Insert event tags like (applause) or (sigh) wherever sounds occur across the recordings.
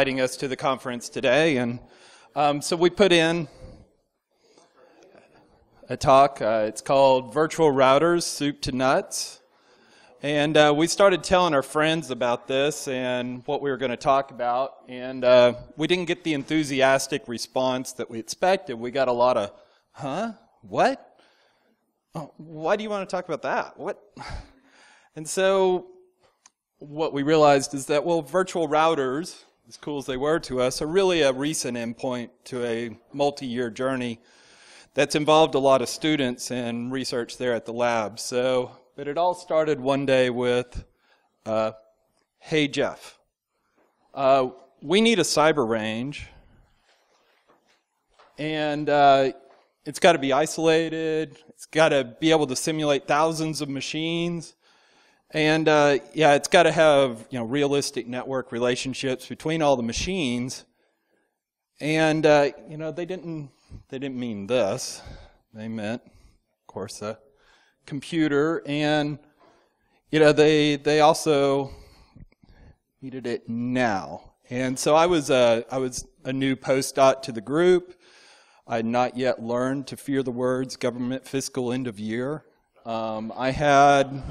inviting us to the conference today. And um, so we put in a talk. Uh, it's called Virtual Routers Soup to Nuts. And uh, we started telling our friends about this and what we were going to talk about. And uh, we didn't get the enthusiastic response that we expected. We got a lot of, huh? What? Oh, why do you want to talk about that? What? And so what we realized is that, well, virtual routers, as cool as they were to us, are really a recent endpoint to a multi-year journey that's involved a lot of students and research there at the lab. So, but it all started one day with, uh, hey Jeff, uh, we need a cyber range, and uh, it's got to be isolated. It's got to be able to simulate thousands of machines. And uh, yeah, it's got to have you know realistic network relationships between all the machines. And uh, you know they didn't they didn't mean this. They meant, of course, a computer, and you know they they also needed it now. And so I was a, I was a new postdoc to the group. I had not yet learned to fear the words government fiscal end of year. Um, I had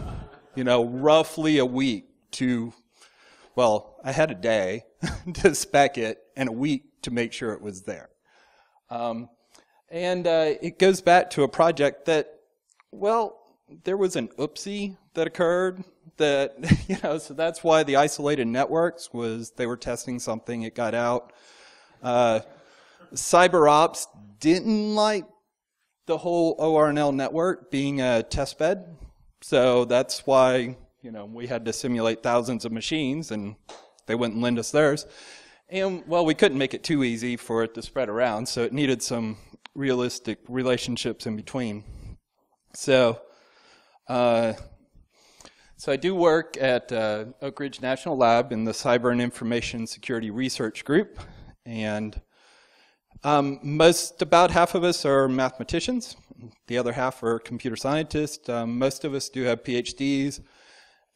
you know, roughly a week to, well, I had a day (laughs) to spec it and a week to make sure it was there. Um, and uh, it goes back to a project that, well, there was an oopsie that occurred that, (laughs) you know, so that's why the isolated networks was they were testing something, it got out. Uh, cyber ops didn't like the whole ORNL network being a test bed so that's why, you know, we had to simulate thousands of machines and they wouldn't lend us theirs. And well, we couldn't make it too easy for it to spread around, so it needed some realistic relationships in between. So, uh, so I do work at uh, Oak Ridge National Lab in the Cyber and Information Security Research Group, and um, most, about half of us are mathematicians. The other half are computer scientists. Um, most of us do have PhDs.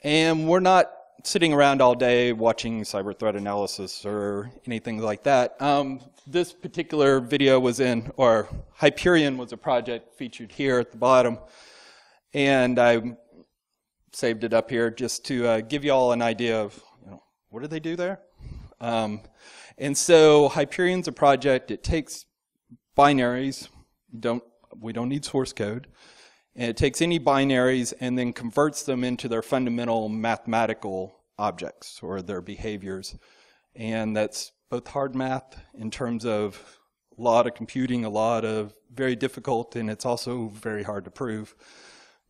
And we're not sitting around all day watching cyber threat analysis or anything like that. Um, this particular video was in, or Hyperion was a project featured here at the bottom. And I saved it up here just to uh, give you all an idea of, you know, what do they do there? Um, and so Hyperion's a project, it takes binaries, don't, we don't need source code, and it takes any binaries and then converts them into their fundamental mathematical objects or their behaviors. And that's both hard math in terms of a lot of computing, a lot of very difficult, and it's also very hard to prove.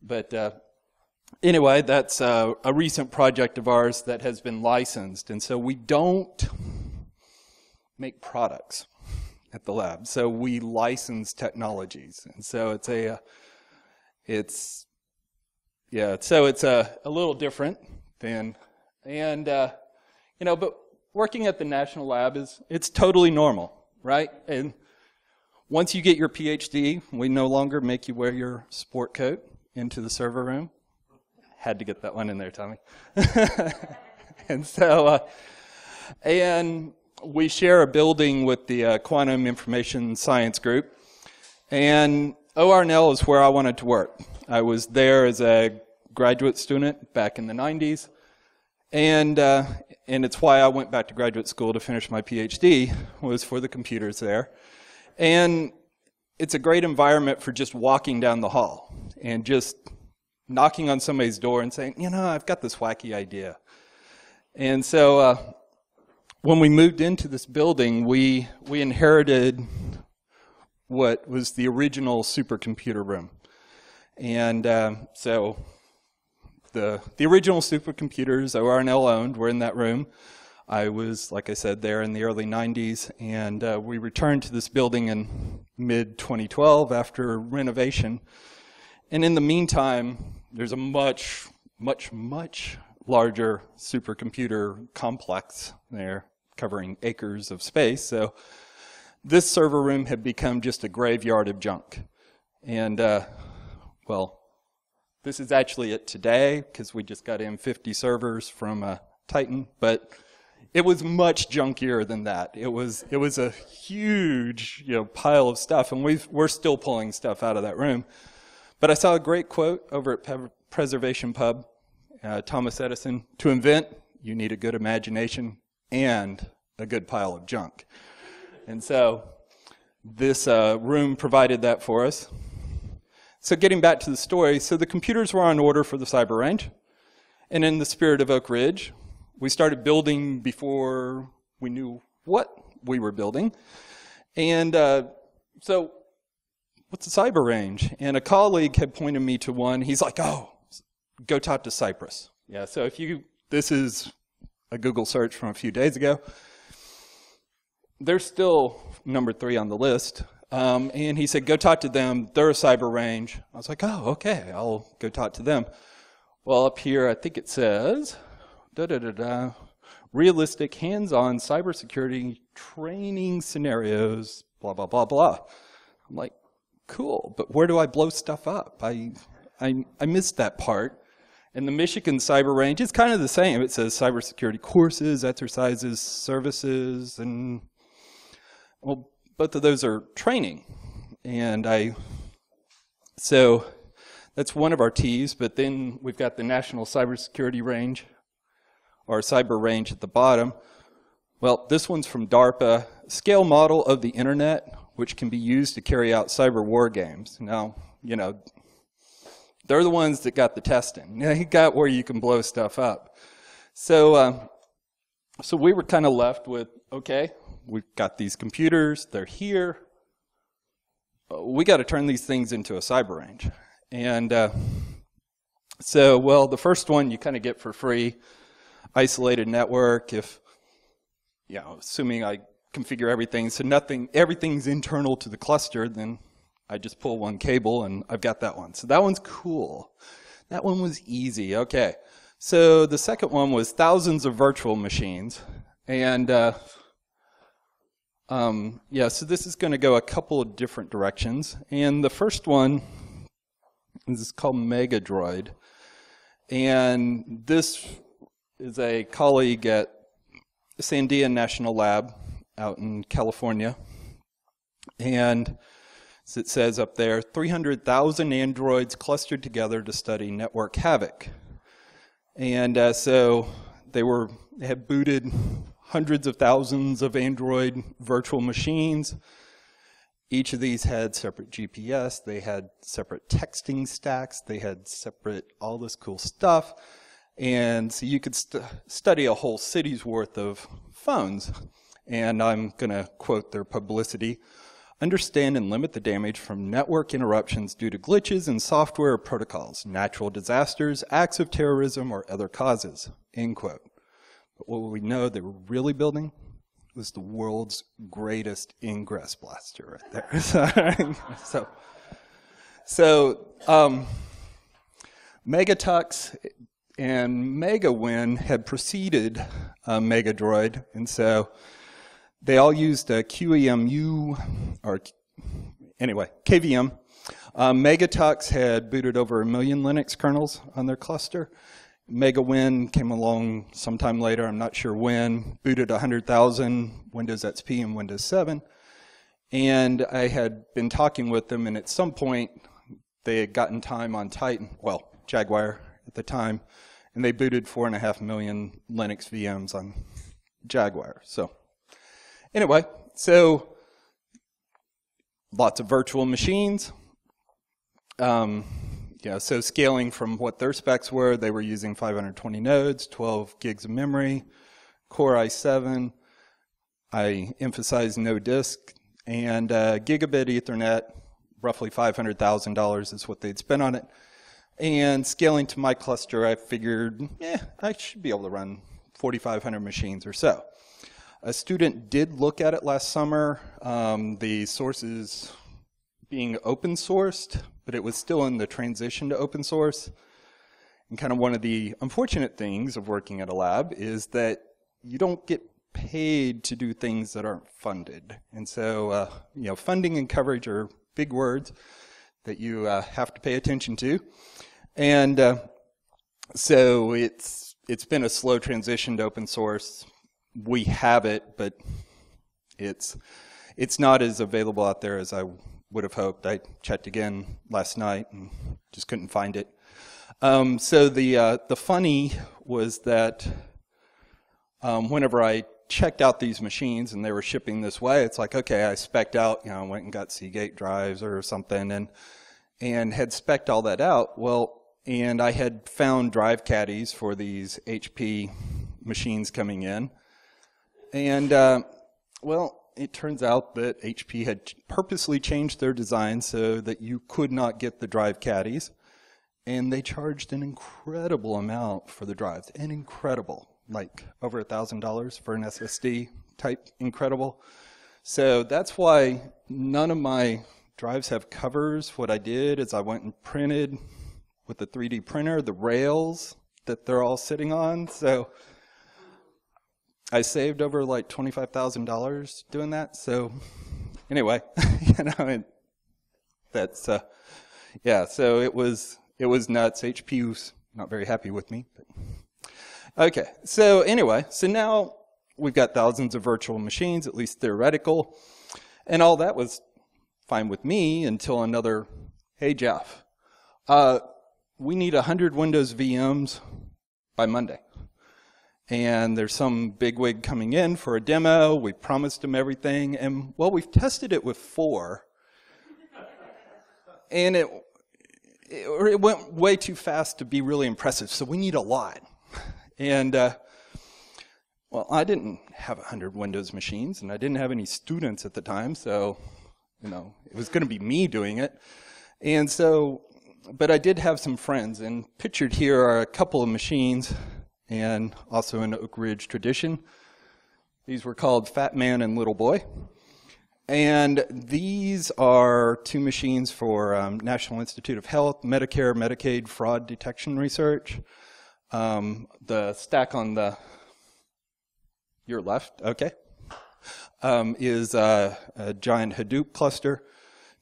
But uh, anyway, that's uh, a recent project of ours that has been licensed. And so we don't make products at the lab. So we license technologies. And so it's a, it's, yeah, so it's a, a little different than, and, uh, you know, but working at the national lab is, it's totally normal, right? And once you get your PhD, we no longer make you wear your sport coat into the server room. Had to get that one in there, Tommy. (laughs) and so, uh, and we share a building with the uh, Quantum Information Science Group, and ORNL is where I wanted to work. I was there as a graduate student back in the 90s, and uh, and it's why I went back to graduate school to finish my PhD was for the computers there, and it's a great environment for just walking down the hall and just knocking on somebody's door and saying, you know, I've got this wacky idea, and so. Uh, when we moved into this building, we, we inherited what was the original supercomputer room. And uh, so the, the original supercomputers ORNL owned were in that room. I was, like I said, there in the early 90s, and uh, we returned to this building in mid 2012 after renovation. And in the meantime, there's a much, much, much larger supercomputer complex there covering acres of space. So this server room had become just a graveyard of junk. And, uh, well, this is actually it today because we just got in 50 servers from uh, Titan. But it was much junkier than that. It was it was a huge you know pile of stuff, and we we're still pulling stuff out of that room. But I saw a great quote over at Pe- Preservation Pub, uh, Thomas Edison: "To invent, you need a good imagination and a good pile of junk." And so, this uh, room provided that for us. So, getting back to the story, so the computers were on order for the cyber range, and in the spirit of Oak Ridge, we started building before we knew what we were building. And uh, so, what's a cyber range? And a colleague had pointed me to one. He's like, oh, go talk to Cypress. Yeah, so if you, this is a Google search from a few days ago. They're still number three on the list. Um, and he said, go talk to them. They're a cyber range. I was like, oh, okay, I'll go talk to them. Well, up here, I think it says, da da da da, realistic hands-on cybersecurity training scenarios, blah blah blah blah. I'm like, cool, but where do I blow stuff up? I I, I missed that part. And the Michigan Cyber Range is kind of the same. It says cybersecurity courses, exercises, services, and well, both of those are training. And I, so that's one of our T's, but then we've got the National Cybersecurity Range, or cyber range at the bottom. Well, this one's from DARPA, scale model of the internet, which can be used to carry out cyber war games. Now, you know, they're the ones that got the testing. (laughs) They got where you can blow stuff up. So, uh, so we were kind of left with, okay, we've got these computers, they're here. We got to turn these things into a cyber range. And uh, so, well, the first one you kind of get for free isolated network if, you know, assuming I configure everything so nothing, everything's internal to the cluster, then I just pull one cable and I've got that one. So that one's cool. That one was easy. Okay. So the second one was thousands of virtual machines. And uh, um, yeah, so this is going to go a couple of different directions. And the first one is called Megadroid. And this is a colleague at Sandia National Lab out in California. And it says up there, 300,000 androids clustered together to study network havoc. And uh, so they were they had booted hundreds of thousands of Android virtual machines. Each of these had separate GPS, they had separate texting stacks, they had separate all this cool stuff. And so you could st study a whole city's worth of phones. And I'm going to quote their publicity. Understand and limit the damage from network interruptions due to glitches in software or protocols, natural disasters, acts of terrorism, or other causes. End quote. But what we know they were really building was the world's greatest ingress blaster right there. (laughs) so, so um, Megatux and MegaWin had preceded uh, Megadroid, and so they all used a QEMU, or anyway, KVM. Um, Megatux had booted over a million Linux kernels on their cluster. MegaWin came along sometime later, I'm not sure when, booted 100,000 Windows XP and Windows 7. And I had been talking with them, and at some point, they had gotten time on Titan, well, Jaguar at the time, and they booted four and a half million Linux VMs on Jaguar. So, anyway, so lots of virtual machines. Um, yeah, so scaling from what their specs were, they were using 520 nodes, 12 gigs of memory, Core i7. I emphasize no disk, and uh, gigabit Ethernet, roughly $500,000 is what they'd spent on it. And scaling to my cluster, I figured, yeah, I should be able to run 4,500 machines or so. A student did look at it last summer. Um, the sources being open sourced, but it was still in the transition to open source. And kind of one of the unfortunate things of working at a lab is that you don't get paid to do things that aren't funded. And so, uh, you know, funding and coverage are big words that you uh, have to pay attention to. And uh, so it's it's been a slow transition to open source. We have it, but it's it's not as available out there as I would have hoped. I checked again last night and just couldn't find it. Um, so the uh, the funny was that um, whenever I checked out these machines and they were shipping this way, it's like okay, I specced out, you know, went and got Seagate drives or something, and and had specced all that out. Well, and I had found drive caddies for these HP machines coming in, and uh, well, it turns out that HP had purposely changed their design so that you could not get the drive caddies, and they charged an incredible amount for the drives, an incredible, like over a thousand dollars for an SSD type incredible. So that's why none of my drives have covers. What I did is I went and printed with the 3D printer the rails that they're all sitting on. So I saved over like twenty-five thousand dollars doing that. So anyway, (laughs) you know, it, that's uh, yeah. So it was it was nuts. HP was not very happy with me. But. Okay. So anyway, so now we've got thousands of virtual machines, at least theoretical, and all that was fine with me until another. Hey Jeff, uh, we need hundred Windows VMs by Monday and there's some bigwig coming in for a demo. We promised him everything, and well, we've tested it with four, and it, it, it went way too fast to be really impressive. So we need a lot, and uh, well, I didn't have hundred Windows machines, and I didn't have any students at the time, so you know it was going to be me doing it, and so. But I did have some friends, and pictured here are a couple of machines and also an Oak Ridge tradition. These were called Fat Man and Little Boy. And these are two machines for um, National Institute of Health, Medicare, Medicaid fraud detection research. Um, the stack on the your left, okay, um, is uh, a giant Hadoop cluster,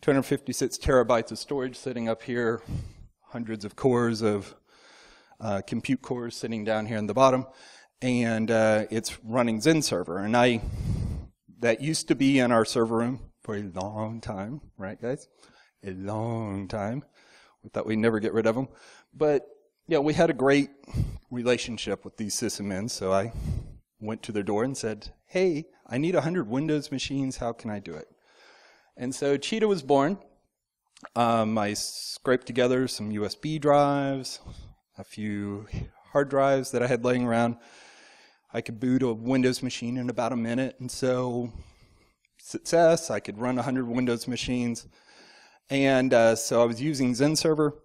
256 terabytes of storage sitting up here, hundreds of cores of uh, compute cores sitting down here in the bottom, and uh, it's running Xen server. And I, that used to be in our server room for a long time, right, guys? A long time. We thought we'd never get rid of them, but yeah, we had a great relationship with these sysadmins. So I went to their door and said, "Hey, I need 100 Windows machines. How can I do it?" And so Cheetah was born. Um, I scraped together some USB drives, a few hard drives that I had laying around. I could boot a Windows machine in about a minute, and so success, I could run 100 Windows machines. And uh, so I was using Xen Server.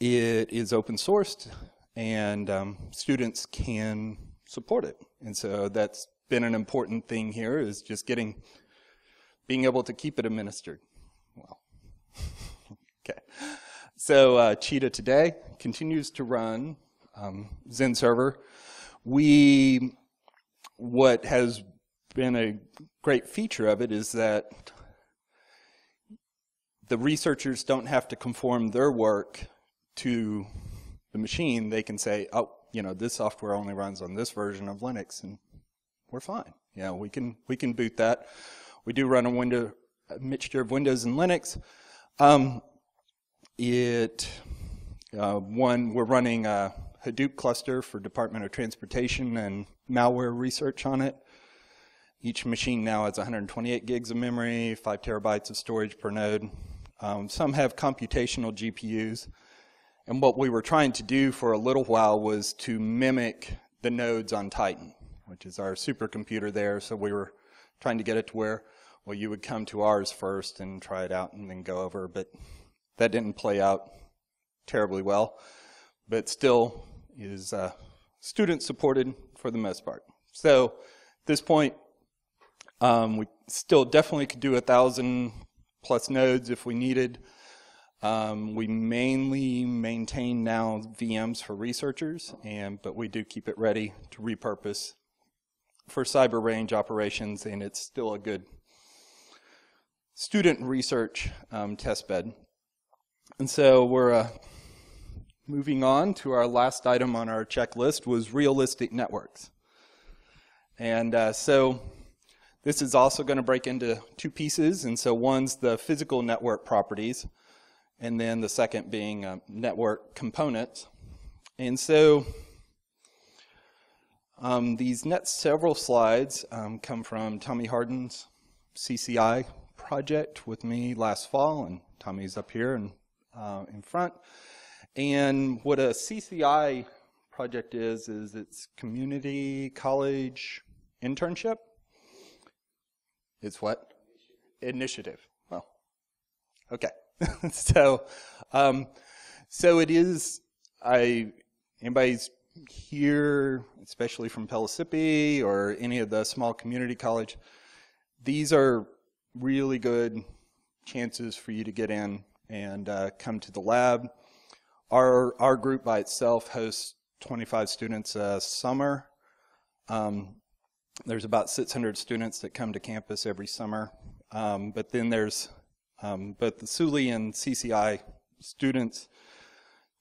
It is open sourced, and um, students can support it. And so that's been an important thing here is just getting, being able to keep it administered. Well, (laughs) okay. So uh, Cheetah today continues to run um, Xen server. We, what has been a great feature of it is that the researchers don't have to conform their work to the machine. They can say, oh, you know, this software only runs on this version of Linux, and we're fine. Know, we can we can boot that. We do run a window a mixture of Windows and Linux. Um, it uh, one we're running a Hadoop cluster for Department of Transportation and malware research on it. Each machine now has 128 gigs of memory, five terabytes of storage per node. Um, some have computational GPUs. And what we were trying to do for a little while was to mimic the nodes on Titan, which is our supercomputer there. So we were trying to get it to where, well, you would come to ours first and try it out and then go over. But that didn't play out terribly well, but still is uh, student supported for the most part. So at this point, um, we still definitely could do a thousand plus nodes if we needed. Um, we mainly maintain now VMs for researchers, and but we do keep it ready to repurpose for cyber range operations, and it's still a good student research um, test bed. And so we're uh, moving on to our last item on our checklist was realistic networks. And uh, so this is also going to break into two pieces. And so one's the physical network properties, and then the second being uh, network components. And so um, these next several slides um, come from Tommy Hardin's CCI project with me last fall, and Tommy's up here and uh, in front. And what a CCI project is, is it's community college internship. It's what? Initiative. Well, okay. (laughs) so, um, so it is. I anybody's here, especially from Pellissippi or any of the small community college. These are really good chances for you to get in and uh, come to the lab. Our our group by itself hosts 25 students a summer. Um, there's about 600 students that come to campus every summer, um, but then there's um, but the SULI and CCI students.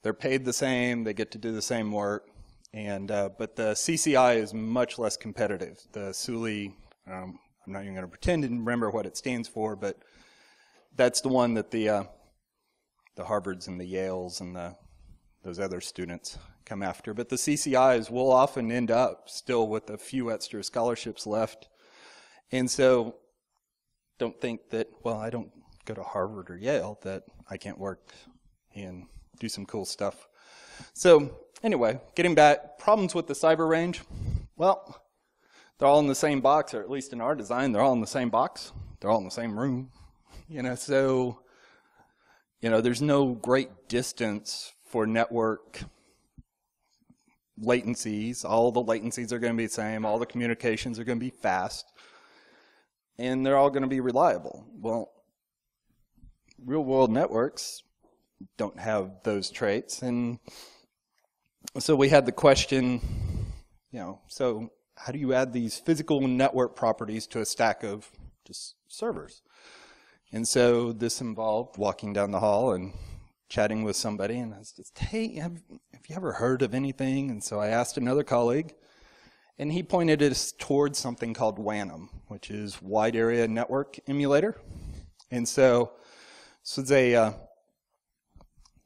They're paid the same. They get to do the same work, and uh, but the CCI is much less competitive. The SULI, um, I'm not even going to pretend to remember what it stands for, but that's the one that the uh, the Harvards and the Yales and the those other students come after. But the CCIs will often end up still with a few extra scholarships left. And so don't think that, well, I don't go to Harvard or Yale, that I can't work and do some cool stuff. So anyway, getting back, problems with the cyber range. Well, they're all in the same box, or at least in our design, they're all in the same box. They're all in the same room. You know, so you know, there's no great distance for network latencies. All the latencies are going to be the same. All the communications are going to be fast. And they're all going to be reliable. Well, real world networks don't have those traits. And so we had the question, you know, so how do you add these physical network properties to a stack of just servers? And so this involved walking down the hall and chatting with somebody, and I was just, hey, have, have you ever heard of anything? And so I asked another colleague, and he pointed us towards something called WANEM, which is Wide Area Network Emulator. And so was a, uh,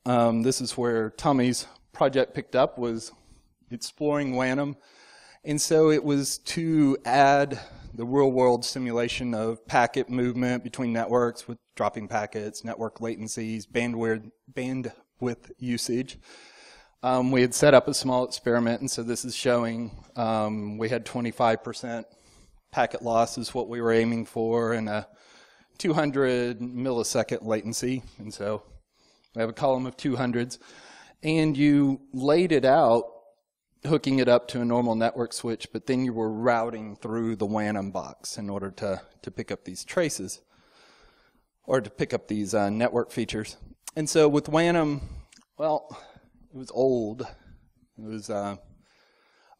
um, this is where Tommy's project picked up was exploring WANEM. And so it was to add the real world simulation of packet movement between networks with dropping packets, network latencies, bandwidth, bandwidth usage. Um, we had set up a small experiment, and so this is showing um, we had 25% packet loss is what we were aiming for, and a 200 millisecond latency. And so we have a column of 200s, and you laid it out hooking it up to a normal network switch, but then you were routing through the WANEM box in order to, to pick up these traces or to pick up these uh, network features. And so with WANEM, well, it was old. It was uh,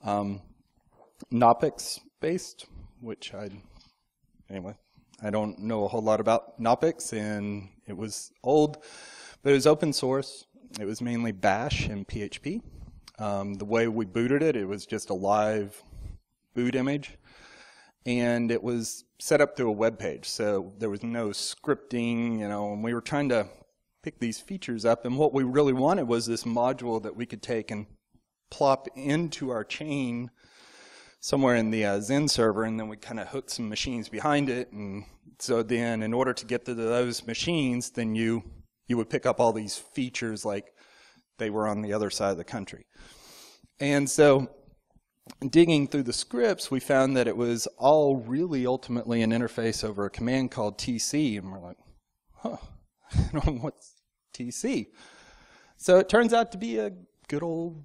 um, Knoppix based, which I, anyway, I don't know a whole lot about Knoppix, and it was old, but it was open source. It was mainly Bash and PHP. Um, the way we booted it, it was just a live boot image. And it was set up through a web page. So there was no scripting, you know, and we were trying to pick these features up. And what we really wanted was this module that we could take and plop into our chain somewhere in the uh, Xen server, and then we kind of hooked some machines behind it. And so then, in order to get to those machines, then you you would pick up all these features like they were on the other side of the country. And so, digging through the scripts, we found that it was all really ultimately an interface over a command called TC. And we're like, huh, (laughs) what's TC? So it turns out to be a good old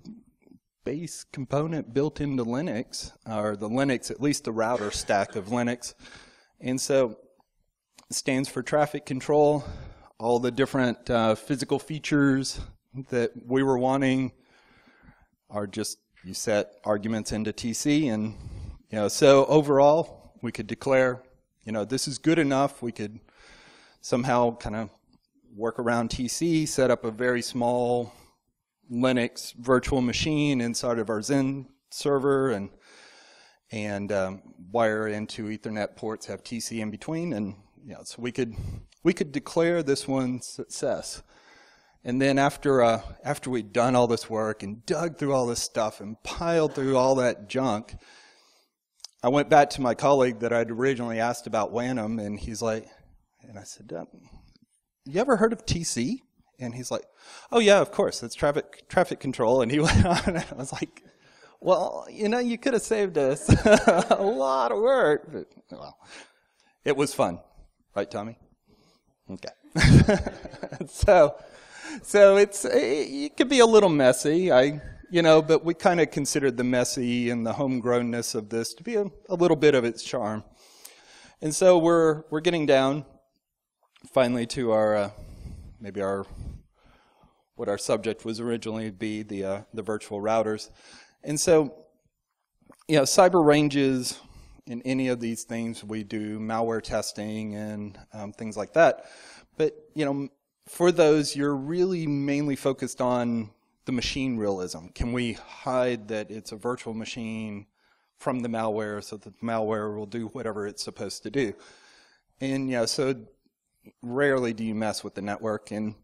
base component built into Linux, or the Linux, at least the router stack of Linux. And so it stands for traffic control, all the different uh, physical features that we were wanting are just you set arguments into TC and you know so overall we could declare you know this is good enough we could somehow kind of work around TC set up a very small Linux virtual machine inside of our Xen server and and um, wire into Ethernet ports have TC in between, and you know, so we could we could declare this one success. And then after uh, after we'd done all this work and dug through all this stuff and piled through all that junk, I went back to my colleague that I'd originally asked about WANEM, and he's like, and I said, "You ever heard of TC?" And he's like, "Oh yeah, of course, it's traffic traffic control." And he (laughs) went on, and I was like, "Well, you know, you could have saved us (laughs) a lot of work." But, well, it was fun, right, Tommy? Okay. (laughs) so, so it's it can be a little messy. I you know, but we kind of considered the messy and the homegrownness of this to be a, a little bit of its charm. And so we're we're getting down finally to our uh, maybe our what our subject was originally be the uh, the virtual routers, and so you know cyber ranges in any of these things we do malware testing and um, things like that, but you know for those you're really mainly focused on the machine realism. Can we hide that it's a virtual machine from the malware so that the malware will do whatever it's supposed to do? And yeah, so rarely do you mess with the network and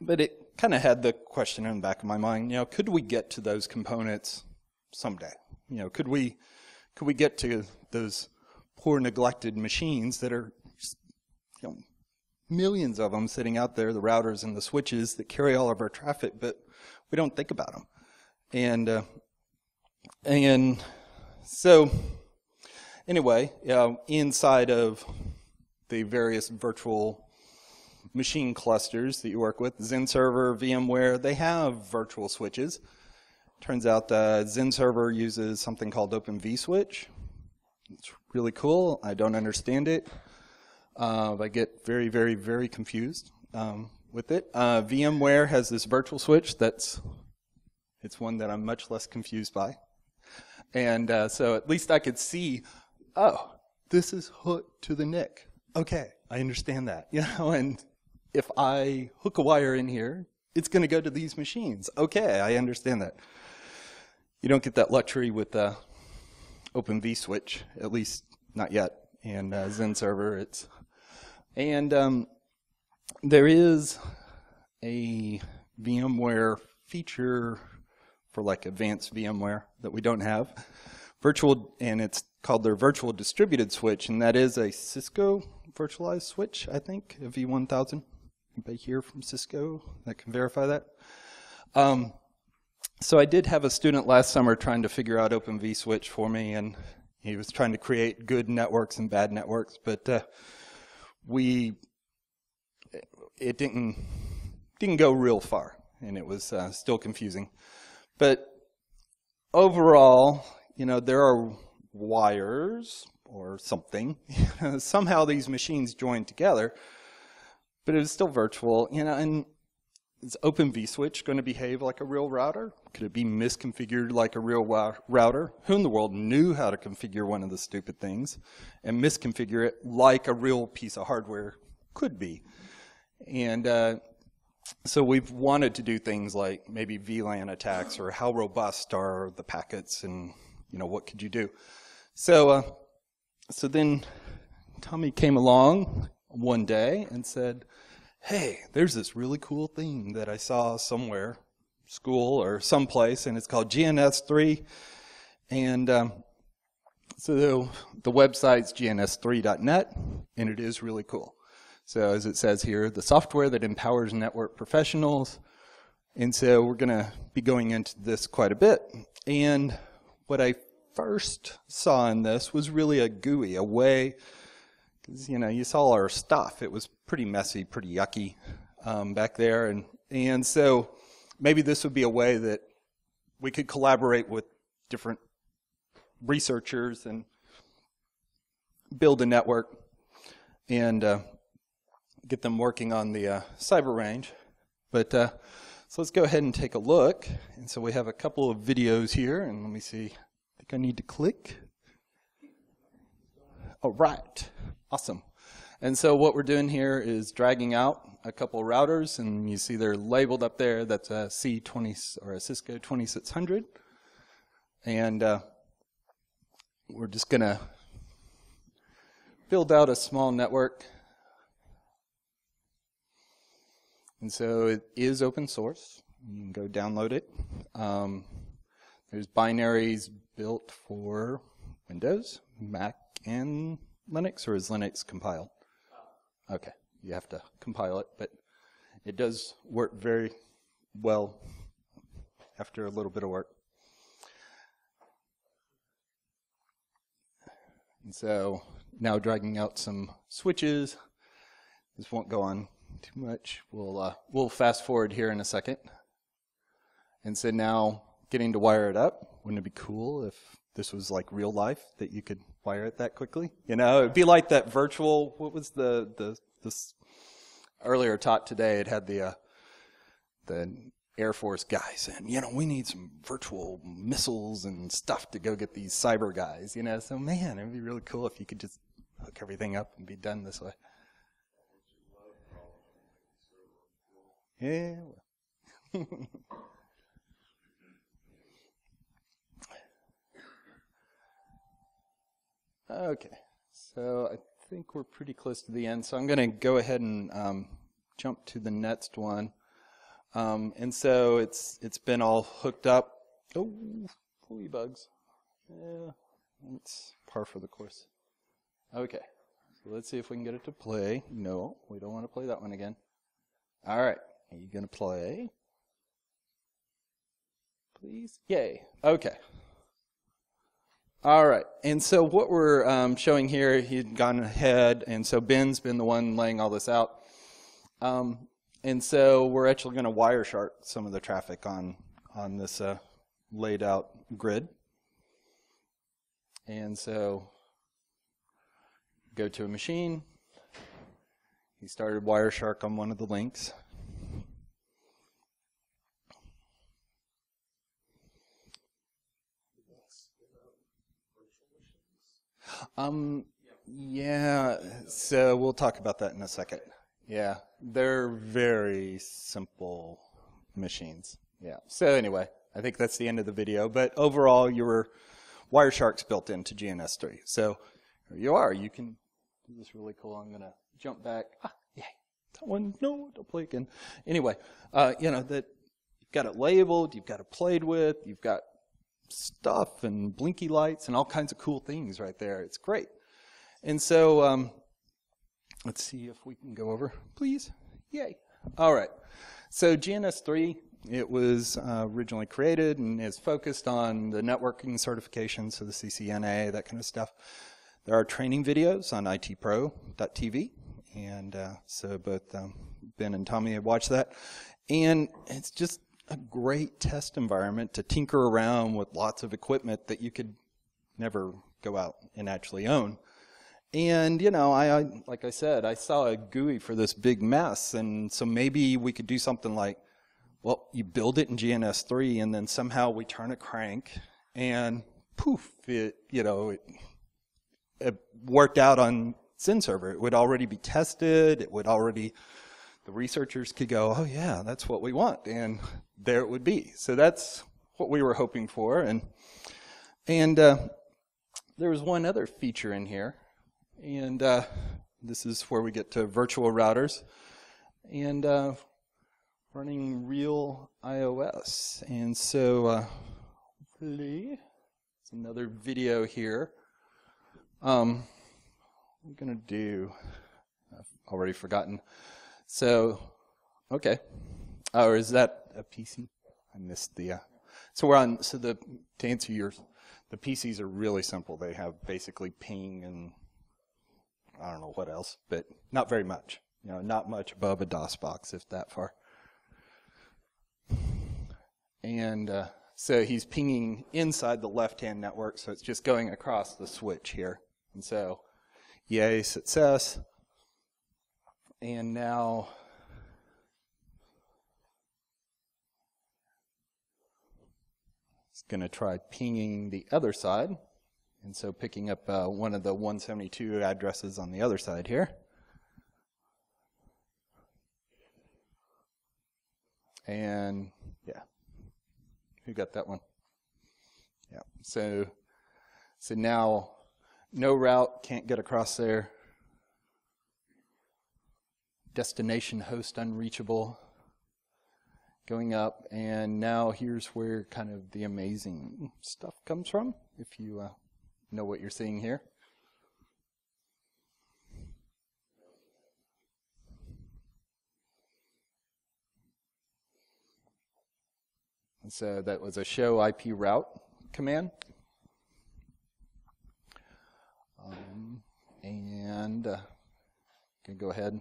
but it kind of had the question in the back of my mind, you know, could we get to those components someday? You know, could we could we get to those poor neglected machines that are you know, millions of them sitting out there, the routers and the switches that carry all of our traffic, but we don't think about them. And uh, and so anyway, uh, inside of the various virtual machine clusters that you work with, Xen Server, VMware, they have virtual switches. Turns out uh, XenServer uses something called Open vSwitch. It's really cool. I don't understand it. Uh, I get very, very, very confused um, with it. Uh, VMware has this virtual switch that's it's one that I'm much less confused by, and uh, so at least I could see, oh, this is hooked to the NIC. Okay, I understand that. (laughs) You know, and if I hook a wire in here, it's going to go to these machines. Okay, I understand that. You don't get that luxury with uh, Open vSwitch, at least not yet. And uh, XenServer, it's and um, there is a VMware feature for like advanced VMware that we don't have. Virtual, and it's called their virtual distributed switch, and that is a Cisco virtualized switch, I think, a V1000. Anybody here from Cisco that can verify that? Um, so I did have a student last summer trying to figure out Open vSwitch for me, and he was trying to create good networks and bad networks, but uh, we it didn't didn't go real far, and it was uh, still confusing. But overall, you know, there are wires or something. (laughs) Somehow these machines joined together, but it was still virtual. You know, and is Open vSwitch going to behave like a real router? Could it be misconfigured like a real router? Who in the world knew how to configure one of the stupid things and misconfigure it like a real piece of hardware could be? And uh, so we've wanted to do things like maybe VLAN attacks or how robust are the packets and you know what could you do? So uh, so then Tommy came along one day and said, hey, there's this really cool thing that I saw somewhere, school or someplace, and it's called GNS3. And um, so the, website's gns3.net, and it is really cool. So as it says here, the software that empowers network professionals. And so we're going to be going into this quite a bit. And what I first saw in this was really a GUI, a way you know you saw our stuff. It was pretty messy, pretty yucky um, back there, and and so maybe this would be a way that we could collaborate with different researchers and build a network and uh, get them working on the uh, cyber range. But uh, so let's go ahead and take a look. And so we have a couple of videos here, and let me see. I think I need to click. All right. Awesome. And so what we're doing here is dragging out a couple routers, and you see they're labeled up there. That's a C20 or a Cisco 2600. And uh, we're just going to build out a small network. And so it is open source. You can go download it. Um, there's binaries built for Windows, Mac, and Linux, or is Linux compiled? Okay, you have to compile it, but it does work very well after a little bit of work. And so now dragging out some switches. This won't go on too much. We'll uh, we'll fast forward here in a second. And so now getting to wire it up. Wouldn't it be cool if this was like real life that you could it that quickly? You know, it'd be like that virtual. What was the the this earlier taught today? It had the uh, the Air Force guy saying, you know, we need some virtual missiles and stuff to go get these cyber guys. You know, so man, it'd be really cool if you could just hook everything up and be done this way. Yeah. (laughs) Okay, so I think we're pretty close to the end. So I'm going to go ahead and um, jump to the next one. Um, and so it's it's been all hooked up. Oh, flea bugs. Yeah, it's par for the course. Okay, so let's see if we can get it to play. No, we don't want to play that one again. All right, are you going to play? Please? Yay. Okay. All right, and so what we're um, showing here, he'd gone ahead, and so Ben's been the one laying all this out. Um, and so we're actually going to Wireshark some of the traffic on, on this uh, laid out grid. And so go to a machine. He started Wireshark on one of the links. Um, yeah, so we'll talk about that in a second. Yeah, they're very simple machines. Yeah. So anyway, I think that's the end of the video. But overall, your Wireshark's built into GNS3. So here you are. You can do this really cool. I'm gonna jump back. Ah, yeah. That one. No, don't play again. Anyway, uh, you know that you've got it labeled. You've got it played with. You've got stuff and blinky lights and all kinds of cool things right there. It's great. And so um, let's see if we can go over, please. Yay. All right. So GNS3, it was uh, originally created and is focused on the networking certifications, so the CCNA, that kind of stuff. There are training videos on itpro.tv, and uh, so both um, Ben and Tommy have watched that. And it's just a great test environment to tinker around with lots of equipment that you could never go out and actually own. And you know, I, I, like I said, I saw a GUI for this big mess, and so maybe we could do something like, well, you build it in GNS3, and then somehow we turn a crank, and poof, it you know it, it worked out on XenServer. It would already be tested. It would already the researchers could go, oh yeah, that's what we want, and there it would be. So that's what we were hoping for, and and uh, there was one other feature in here, and uh, this is where we get to virtual routers, and uh, running real IOS, and so uh, hopefully, it's another video here. Um, I'm gonna do, I've already forgotten. So, okay. Or is that a PC? I missed the. Uh, so we're on. So the to answer your, the PCs are really simple. They have basically ping and I don't know what else, but not very much. You know, not much above a DOS box, if that far. And uh, so he's pinging inside the left-hand network, so it's just going across the switch here. And so, yay, success. And now it's going to try pinging the other side. And so picking up uh, one of the 172 addresses on the other side here. And yeah, who got that one? Yeah. So, So now, no route, can't get across there. Destination host unreachable. Going up, and now here's where kind of the amazing stuff comes from, if you uh, know what you're seeing here. And so that was a show IP route command. Um, and uh, can go ahead.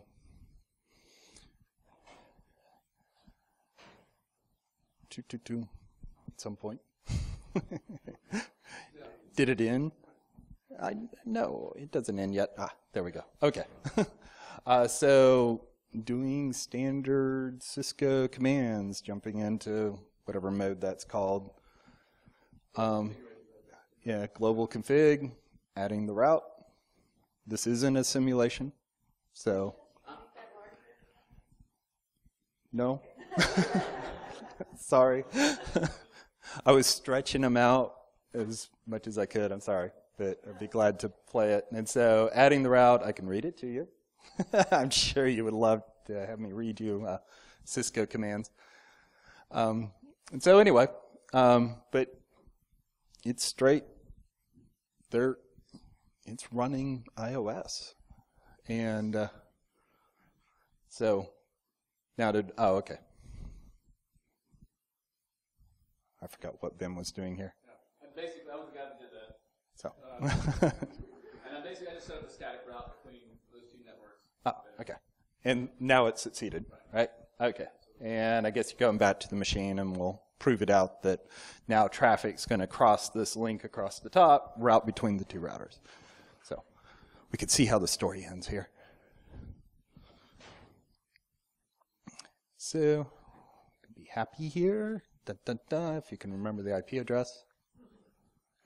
Two, two, two, at some point. (laughs) Did it end? I, no, it doesn't end yet. Ah, there we go. Okay. (laughs) uh, so doing standard Cisco commands, jumping into whatever mode that's called. Um, yeah, global config, adding the route. This isn't a simulation, so. No? (laughs) (laughs) sorry. (laughs) I was stretching them out as much as I could. I'm sorry, but I'd be glad to play it. And so, adding the route, I can read it to you. (laughs) I'm sure you would love to have me read you uh, Cisco commands. Um, and so anyway, um, but it's straight. They're it's running IOS, and uh, so now did oh okay. I forgot what Ben was doing here. Yeah. And basically, I was the guy that did that. So. Uh, (laughs) and basically, I just set up a static route between those two networks. Oh, okay. And now it's succeeded, right? Okay. And I guess you're going back to the machine and we'll prove it out that now traffic's going to cross this link across the top, route between the two routers. So we could see how the story ends here. So be happy here. Dun, dun, dun, if you can remember the IP address.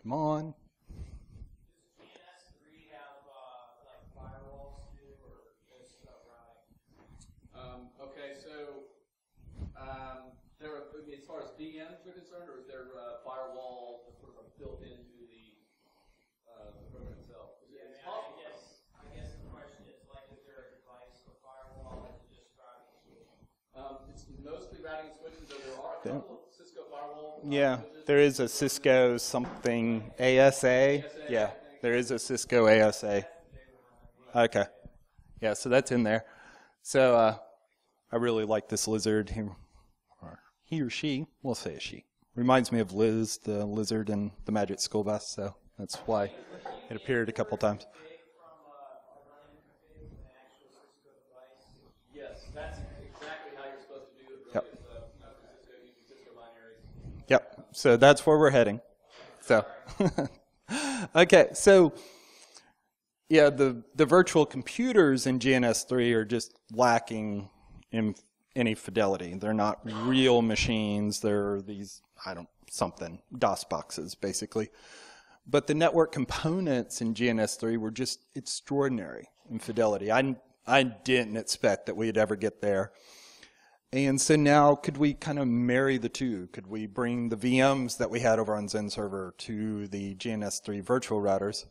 Come on. Um, there, I mean, as far as VMs are concerned, or is there a firewall sort of built into the, uh, the program itself? Yeah, it's I, I guess, I guess the question is, like, is there a device for firewall, or just routing and switching? Um, it's mostly routing and switching, though there are a couple of Cisco firewall. Yeah, there is a Cisco something ASA. Yeah, there is a Cisco ASA. Okay. Yeah, so that's in there. So uh, I really like this lizard here he or she, we'll say a she, reminds me of Liz, the lizard in the Magic School Bus, so that's why it appeared a couple times. Yes, that's exactly how you're supposed to do it. Yep. Yep. So that's where we're heading. So, (laughs) okay. So, yeah, the the virtual computers in GNS3 are just lacking in any fidelity. They're not real machines. They're these, I don't, something, DOS boxes, basically. But the network components in GNS3 were just extraordinary in fidelity. I, I didn't expect that we'd ever get there. And so now, could we kind of marry the two? Could we bring the VMs that we had over on Xen Server to the GNS3 virtual routers?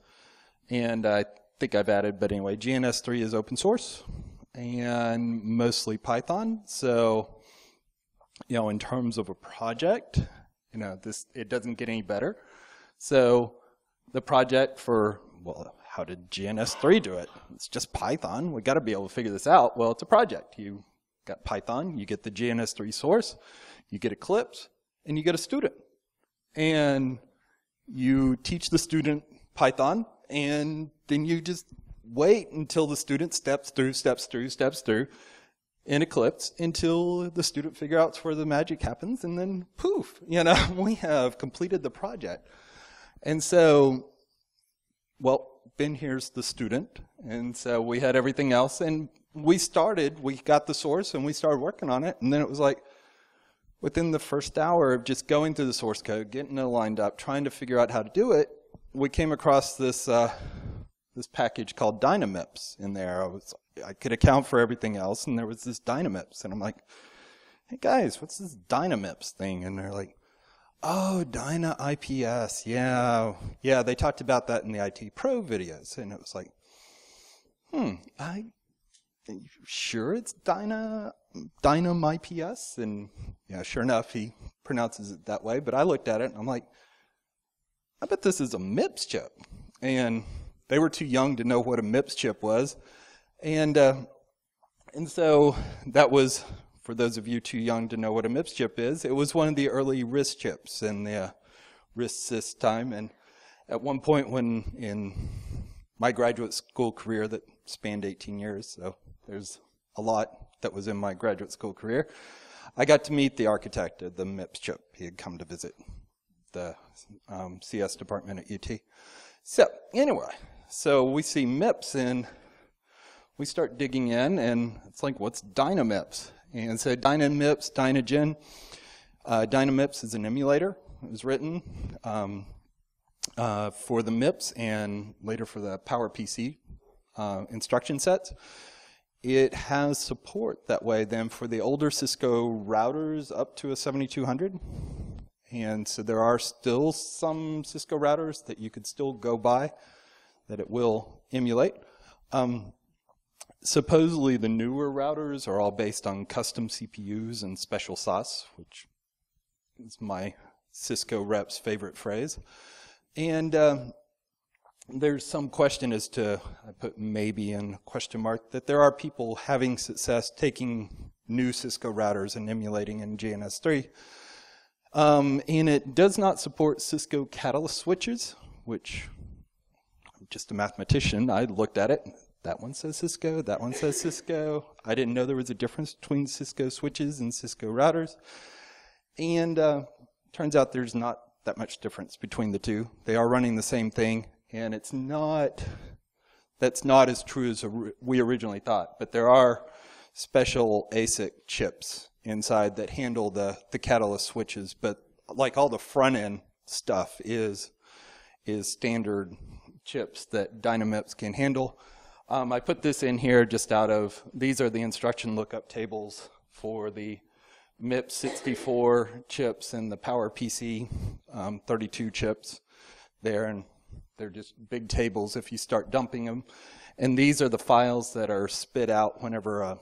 And I think I've added, but anyway, GNS3 is open source and mostly Python. So, you know, in terms of a project, you know, this it doesn't get any better. So, the project for well, how did GNS3 do it? It's just Python. We got to be able to figure this out. Well, it's a project. You got Python, you get the GNS3 source, you get Eclipse, and you get a student. And you teach the student Python, and then you just wait until the student steps through, steps through, steps through in Eclipse until the student figure out where the magic happens, and then poof, (laughs) you know, we have completed the project. And so, well, Ben here's the student, and so we had everything else, and we started, we got the source, and we started working on it, and then it was like, within the first hour of just going through the source code, getting it lined up, trying to figure out how to do it, we came across this uh, this package called Dynamips in there. I was I could account for everything else, and there was this Dynamips, and I'm like, hey guys, what's this Dynamips thing? And they're like, Oh, Dyna IPS. Yeah. Yeah, they talked about that in the IT Pro videos. And it was like, hmm, I sure it's Dyna Dynam IPS? And yeah, sure enough, he pronounces it that way. But I looked at it and I'm like, I bet this is a MIPS chip. And they were too young to know what a MIPS chip was. And, uh, and so that was for those of you too young to know what a MIPS chip is, it was one of the early RISC chips in the uh, RISC time. And at one point when in my graduate school career that spanned 18 years, so there's a lot that was in my graduate school career, I got to meet the architect of the MIPS chip. He had come to visit the um, CS department at UT. So anyway, so we see MIPS and we start digging in and it's like, what's Dynamips? And so Dynamips, Dynagen, uh, Dynamips is an emulator. It was written um, uh, for the MIPS and later for the PowerPC uh, instruction sets. It has support that way then for the older Cisco routers up to a 7200. And so there are still some Cisco routers that you could still go by that it will emulate. Um, supposedly the newer routers are all based on custom CPUs and special sauce, which is my Cisco rep's favorite phrase. And uh, there's some question as to, I put maybe in question mark, that there are people having success taking new Cisco routers and emulating in GNS3. Um, and it does not support Cisco Catalyst switches, which I'm just a mathematician. I looked at it that one says Cisco, that one says Cisco. I didn't know there was a difference between Cisco switches and Cisco routers. And uh, turns out there's not that much difference between the two. They are running the same thing, and it's not, that's not as true as we originally thought. But there are special ASIC chips inside that handle the, the catalyst switches. But like all the front end stuff is, is standard chips that Dynamips can handle. Um, I put this in here just out of, these are the instruction lookup tables for the MIPS 64 chips and the PowerPC um, 32 chips there, and they're just big tables if you start dumping them. And these are the files that are spit out whenever a,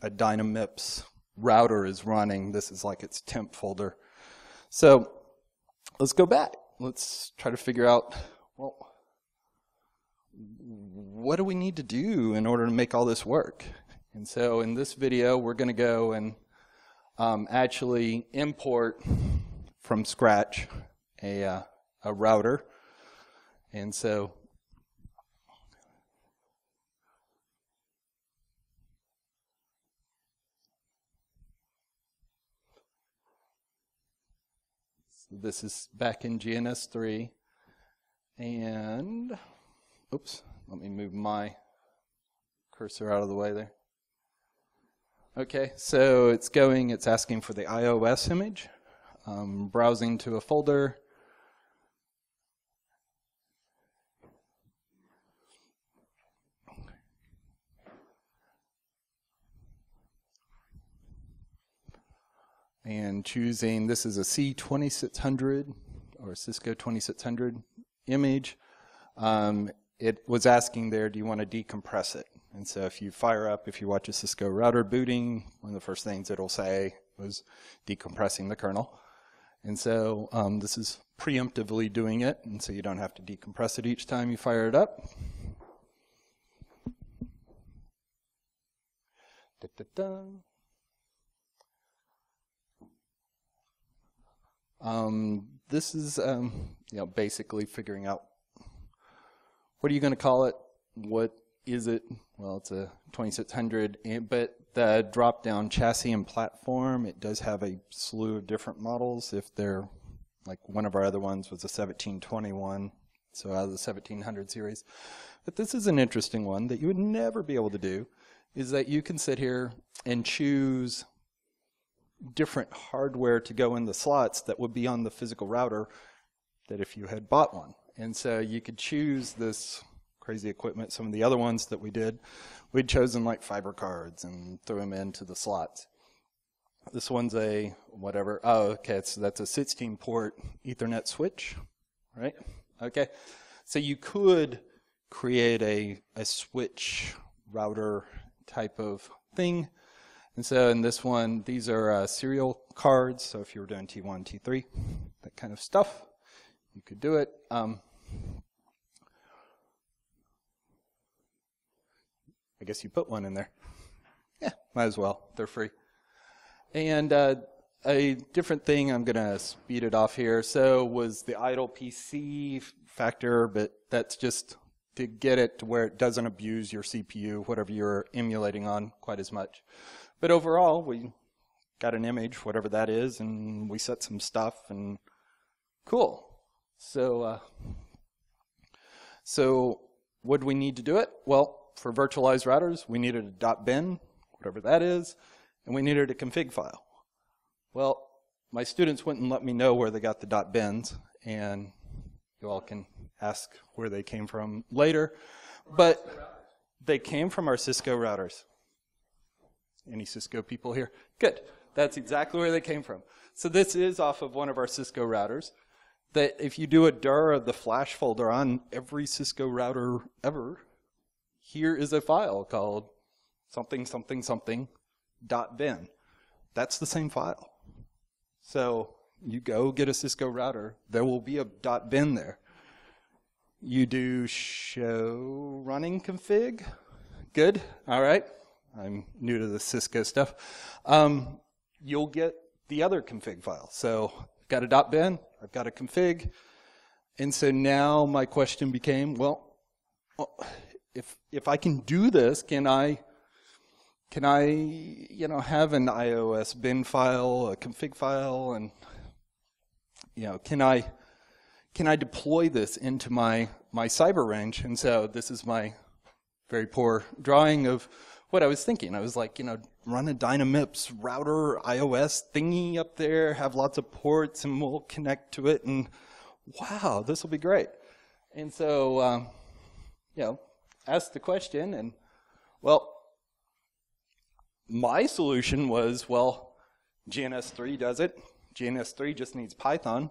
a Dynamips router is running. This is like its temp folder. So let's go back. Let's try to figure out, well, what do we need to do in order to make all this work? And so in this video, we're going to go and um, actually import from scratch a, uh, a router. And so this is back in GNS3. And, oops, let me move my cursor out of the way there. Okay, so it's going, it's asking for the IOS image, um, browsing to a folder. And choosing, this is a C2600 or Cisco 2600 image. Um, it was asking there, do you want to decompress it? And so if you fire up, if you watch a Cisco router booting, one of the first things it'll say was decompressing the kernel. And so um, this is preemptively doing it, and so you don't have to decompress it each time you fire it up. Da, da, da. Um, this is um, you know basically figuring out what are you going to call it? What is it? Well, it's a 2600, but the drop down chassis and platform, it does have a slew of different models. If they're like one of our other ones was a 1721, so out of the 1700 series. But this is an interesting one that you would never be able to do is that you can sit here and choose different hardware to go in the slots that would be on the physical router that if you had bought one. And so you could choose this crazy equipment. Some of the other ones that we did, we'd chosen like fiber cards and threw them into the slots. This one's a whatever. Oh, okay. So that's a 16 port Ethernet switch, right? Okay. So you could create a, a switch router type of thing. And so in this one, these are uh, serial cards. So if you were doing T1, T3, that kind of stuff, you could do it. Um, I guess you put one in there. Yeah, might as well. They're free. And uh, a different thing, I'm going to speed it off here. So was the idle PC factor, but that's just to get it to where it doesn't abuse your CPU, whatever you're emulating on, quite as much. But overall, we got an image, whatever that is, and we set some stuff, and cool. So, uh, so do we need to do it? Well, for virtualized routers, we needed a dot .bin, whatever that is, and we needed a config file. Well, my students wouldn't let me know where they got the dot .bins, and you all can ask where they came from later. But they came from our Cisco routers. Any Cisco people here? Good. That's exactly where they came from. So this is off of one of our Cisco routers. That if you do a dir of the flash folder on every Cisco router ever, here is a file called something something something dot bin. That's the same file. So you go get a Cisco router, there will be a dot bin there. You do show running config. Good. All right. I'm new to the Cisco stuff. Um, you'll get the other config file. So I've got a bin, I've got a config. And so now my question became, well, if if I can do this, can I can I you know have an IOS bin file, a config file, and you know can I can I deploy this into my my cyber range? And so this is my very poor drawing of what I was thinking. I was like, you know, run a Dynamips router IOS thingy up there, have lots of ports, and we'll connect to it. And wow, this will be great. And so, um, you know, asked the question, and well, my solution was, well, GNS3 does it. GNS3 just needs Python.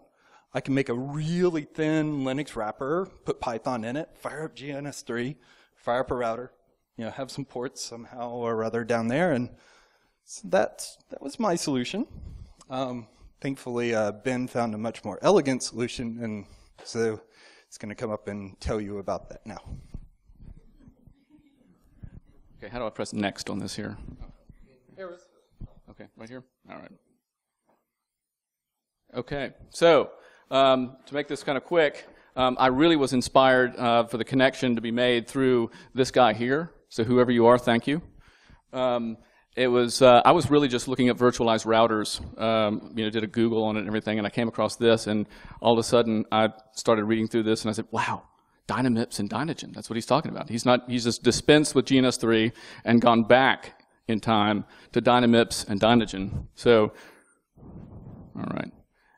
I can make a really thin Linux wrapper, put Python in it, fire up GNS3, fire up a router, you know, have some ports somehow or other down there, and so that's that was my solution. Um, thankfully, uh, Ben found a much more elegant solution, and so it's going to come up and tell you about that now. Okay, how do I press next on this here? Okay, right here? All right. Okay, so um, to make this kind of quick, um, I really was inspired uh, for the connection to be made through this guy here. So whoever you are, thank you. Um, it was uh, I was really just looking at virtualized routers. Um, you know, did a Google on it and everything, and I came across this, and all of a sudden I started reading through this, and I said, "Wow, Dynamips and Dynagen. That's what he's talking about. He's not. He's just dispensed with GNS3 and gone back in time to Dynamips and Dynagen. So, all right.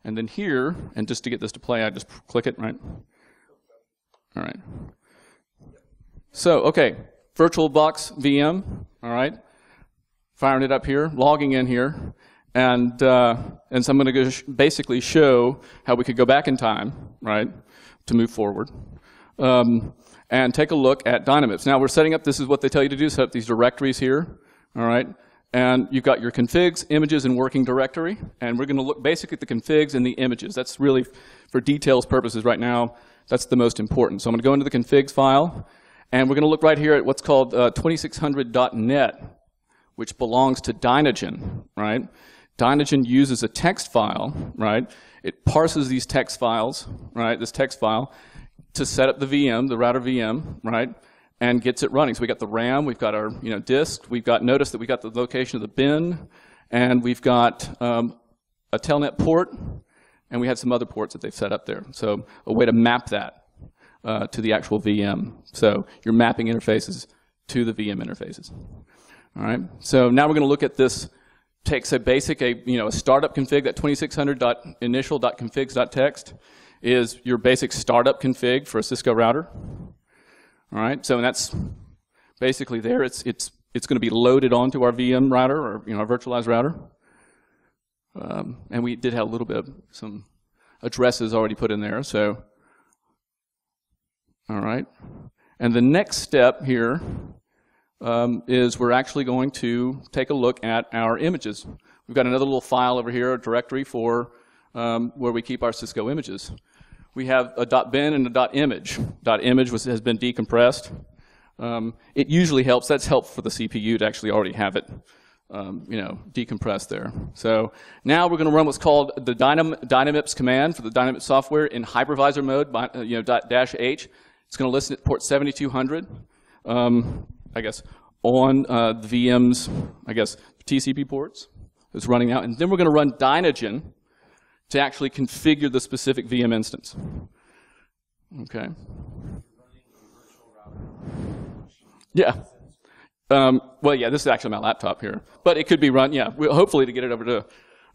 And then here, and just to get this to play, I just click it, right? All right. So, okay, VirtualBox VM, all right. Firing it up here, logging in here, and uh, and so I'm going to basically show how we could go back in time, right, to move forward, um, and take a look at Dynamips. Now we're setting up. This is what they tell you to do: set up these directories here, all right. And you've got your configs, images, and working directory. And we're going to look basically at the configs and the images. That's really, for details purposes right now, that's the most important. So I'm going to go into the configs file, and we're going to look right here at what's called uh, 2600.net, which belongs to Dynagen, right? Dynagen uses a text file, right? It parses these text files, right, this text file, to set up the VM, the router VM, right? and gets it running. So we got the RAM, we've got our you know disk, we've got notice that we got the location of the bin, and we've got um, a telnet port, and we had some other ports that they've set up there. So a way to map that uh, to the actual VM. So you're mapping interfaces to the VM interfaces. All right. So now we're going to look at this. Takes a basic, a you know, a startup config. That 2600.initial.configs.txt is your basic startup config for a Cisco router. All right, so that's basically there. It's, it's, it's going to be loaded onto our VM router or you know, our virtualized router. Um, and we did have a little bit of some addresses already put in there, so. All right. And the next step here um, is we're actually going to take a look at our images. We've got another little file over here, a directory for um, where we keep our Cisco images. We have a .bin and a .image. .image was, has been decompressed. Um, it usually helps. That's helpful for the CPU to actually already have it, um, you know, decompressed there. So now we're going to run what's called the Dynam Dynamips command for the Dynamips software in hypervisor mode, by, uh, you know, dash H. It's going to listen at port 7200, um, I guess, on uh, the VM's, I guess, TCP ports. It's running out. And then we're going to run Dynagen to actually configure the specific VM instance. Okay. Yeah. Um, well, yeah, this is actually my laptop here, but it could be run. Yeah, hopefully to get it over to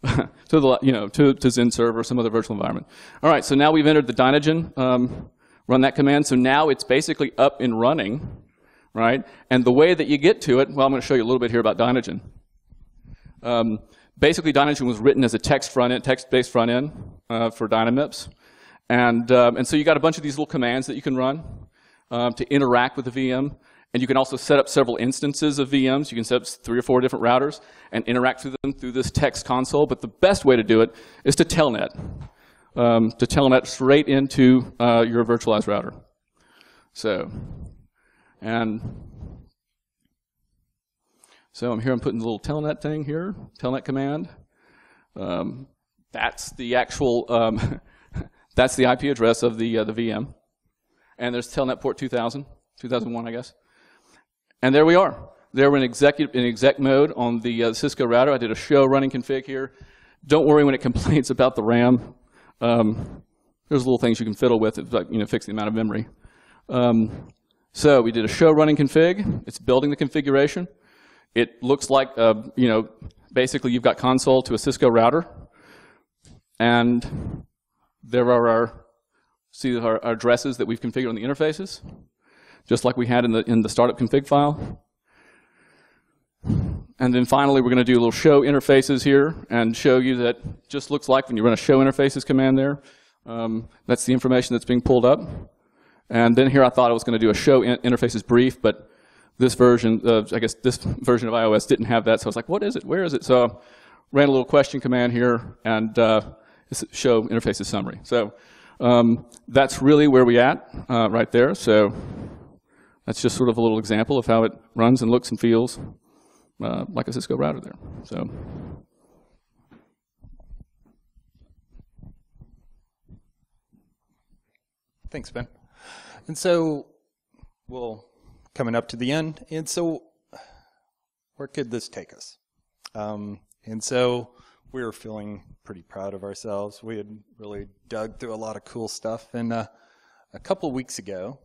(laughs) to the you know to to XenServer or some other virtual environment. All right, so now we've entered the Dynagen. Um, run that command. So now it's basically up and running, right? And the way that you get to it, well, I'm going to show you a little bit here about Dynagen. Um, basically, Dynagen was written as a text front end, text-based front end uh, for Dynamips. And, um, and so you got a bunch of these little commands that you can run um, to interact with the VM. And you can also set up several instances of VMs. You can set up three or four different routers and interact with them through this text console. But the best way to do it is to telnet um, to telnet straight into uh, your virtualized router. So, and so I'm here, I'm putting the little telnet thing here, telnet command. Um, that's the actual, um, (laughs) that's the IP address of the, uh, the VM. And there's telnet port 2000, 2001, I guess. And there we are. There we're in executive in exec mode on the uh, Cisco router. I did a show running config here. Don't worry when it (laughs) complains about the RAM. Um, there's little things you can fiddle with, like you know, fix the amount of memory. Um, so we did a show running config. It's building the configuration. It looks like, uh, you know, basically you've got console to a Cisco router, and there are our see our, our addresses that we've configured on the interfaces, just like we had in the in the startup config file. And then finally, we're going to do a little show interfaces here and show you that just looks like when you run a show interfaces command there. Um, that's the information that's being pulled up. And then here I thought I was going to do a show in interfaces brief, but this version, of, I guess this version of IOS didn't have that. So I was like, what is it? Where is it? So I ran a little question command here and uh, show interfaces summary. So um, that's really where we at uh, right there. So that's just sort of a little example of how it runs and looks and feels uh, like a Cisco router there. So. Thanks, Ben. And so, well, coming up to the end, and so where could this take us? Um, and so we were feeling pretty proud of ourselves. We had really dug through a lot of cool stuff, and uh, a couple weeks ago,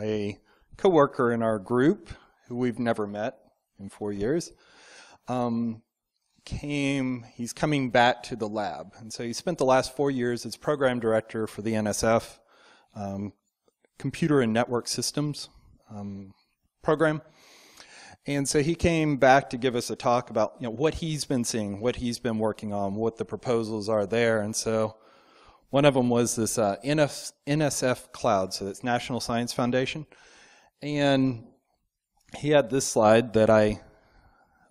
a coworker in our group who we've never met in four years, um, came, he's coming back to the lab. And so he spent the last four years as program director for the NSF um, Computer and Network Systems um, program. And so he came back to give us a talk about you know what he's been seeing, what he's been working on, what the proposals are there. And so one of them was this uh, NSF Cloud, so that's National Science Foundation. And he had this slide that I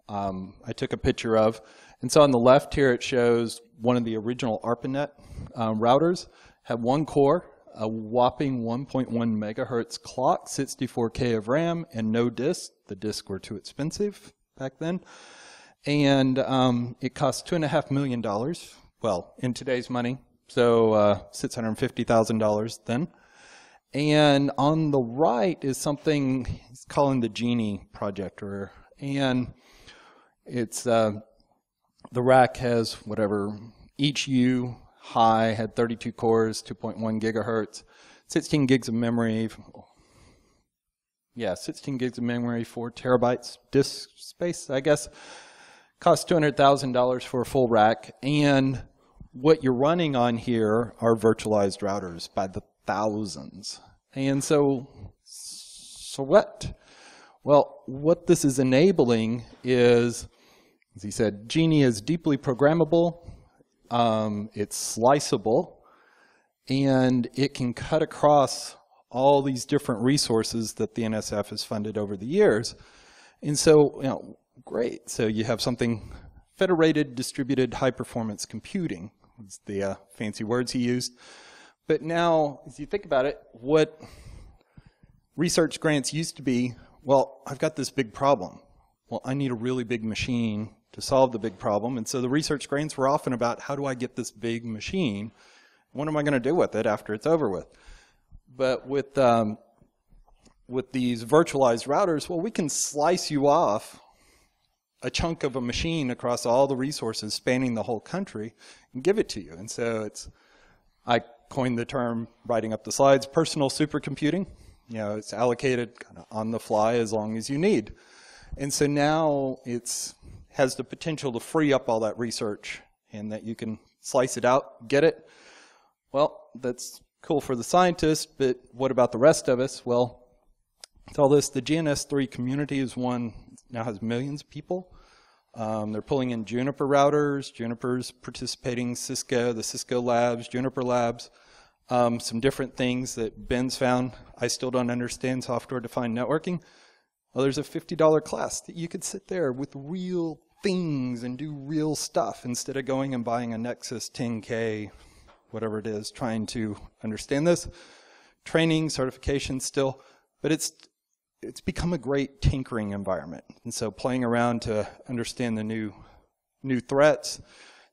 um, I took a picture of. And so on the left here, it shows one of the original ARPANET um, routers, had one core, a whopping 1.1 megahertz clock, 64K of RAM, and no disk. The disks were too expensive back then. And um, it cost $2.5 million, well, in today's money, so uh, $650,000 then. And on the right is something he's calling the GENI project, or and it's uh, the rack has whatever each U high had 32 cores, 2.1 gigahertz, 16 gigs of memory. Yeah, 16 gigs of memory, four terabytes disk space, I guess. Cost $200,000 for a full rack, and what you're running on here are virtualized routers by the thousands. And so, so what? Well, what this is enabling is, as he said, GENI is deeply programmable, Um, it's sliceable, and it can cut across all these different resources that the NSF has funded over the years. And so, you know, great. So you have something federated, distributed, high performance computing. It's the uh, fancy words he used. But now, as you think about it, what research grants used to be, well, I've got this big problem. Well, I need a really big machine to solve the big problem. And so the research grants were often about how do I get this big machine? What am I going to do with it after it's over with? But with um, with these virtualized routers, well, we can slice you off a chunk of a machine across all the resources spanning the whole country and give it to you. And so it's, I coined the term writing up the slides, personal supercomputing. You know, it's allocated kind of on the fly as long as you need. And so now it's has the potential to free up all that research and that you can slice it out, get it. Well, that's cool for the scientists, but what about the rest of us? Well, it's all this. The GNS3 community is one now has millions of people. Um, they're pulling in Juniper routers. Juniper's participating Cisco, the Cisco Labs, Juniper Labs, um, some different things that Ben's found. I still don't understand software-defined networking. Well, there's a $50 class that you could sit there with real things and do real stuff instead of going and buying a Nexus 10K, whatever it is, trying to understand this. Training, certification still, but it's it's become a great tinkering environment. And so playing around to understand the new new threats.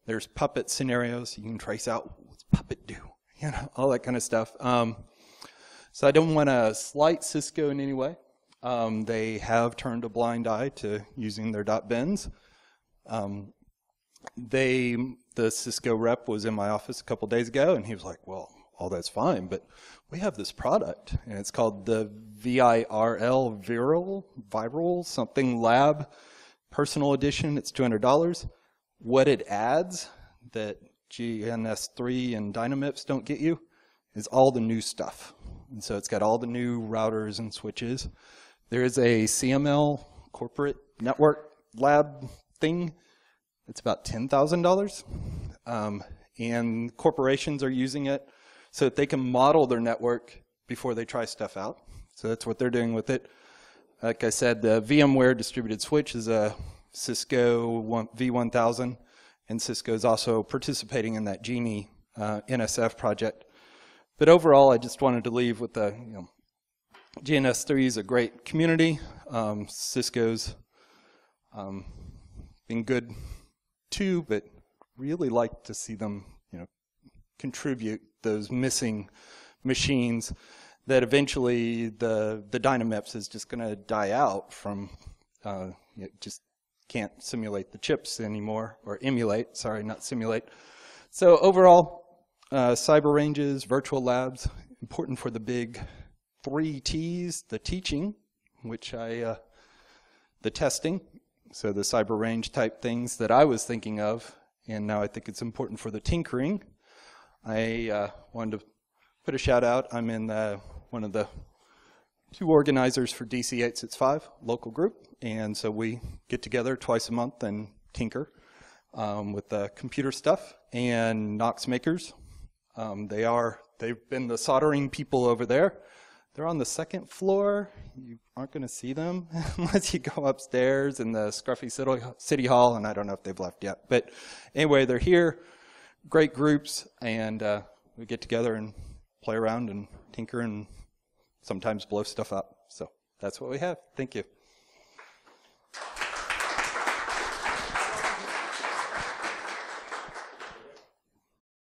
There's puppet scenarios. You can trace out what's puppet do, (laughs) you know, all that kind of stuff. Um, so I don't want to slight Cisco in any way. Um, they have turned a blind eye to using their dot bins. Um, they, the Cisco rep was in my office a couple days ago, and he was like, "Well, all that's fine, but we have this product, and it's called the VIRL Viral Viral something Lab Personal Edition. It's two hundred dollars. What it adds that GNS3 and Dynamips don't get you is all the new stuff, and so it's got all the new routers and switches. There is a CML corporate network lab thing. It's about ten thousand um, dollars, and corporations are using it so that they can model their network before they try stuff out. So that's what they're doing with it. Like I said, the VMware distributed switch is a Cisco V1000, and Cisco is also participating in that GENI uh, NSF project. But overall, I just wanted to leave with the you know, GNS3 is a great community. Um, Cisco's um, been good too, but really like to see them contribute those missing machines that eventually the the Dynamips is just going to die out from uh, it just can't simulate the chips anymore or emulate sorry not simulate. So overall uh, cyber ranges virtual labs important for the big three T's the teaching which I uh, the testing so the cyber range type things that I was thinking of and now I think it's important for the tinkering I uh, wanted to put a shout out. I'm in the, one of the two organizers for DC 865 local group, and so we get together twice a month and tinker um, with the computer stuff and Knoxmakers. Um, they are they've been the soldering people over there. They're on the second floor. You aren't going to see them (laughs) unless you go upstairs in the Scruffy City Hall, and I don't know if they've left yet. But anyway, they're here great groups, and uh, we get together and play around and tinker and sometimes blow stuff up. So that's what we have. Thank you.